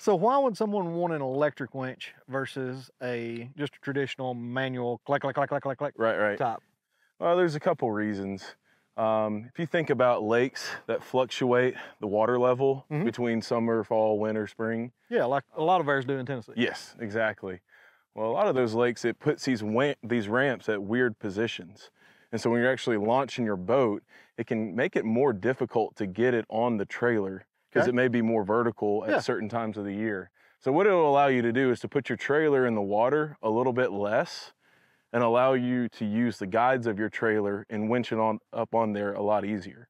So why would someone want an electric winch versus a just a traditional manual click click click click click click Right, right. top? Well, there's a couple reasons. Um, if you think about lakes that fluctuate the water level Mhm. between summer, fall, winter, spring. Yeah, like a lot of ours do in Tennessee. Yes, exactly. Well, a lot of those lakes, it puts these these ramps at weird positions. And so when you're actually launching your boat, it can make it more difficult to get it on the trailer because Okay. it may be more vertical at Yeah. certain times of the year. So what it'll allow you to do is to put your trailer in the water a little bit less and allow you to use the guides of your trailer and winch it on up on there a lot easier.